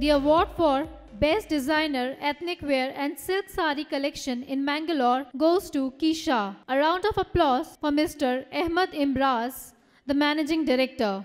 The award for Best Designer Ethnic Wear and Silk Sari Collection in Mangalore goes to Kisha. A round of applause for Mr. Ahamed Imbraz, the Managing Director.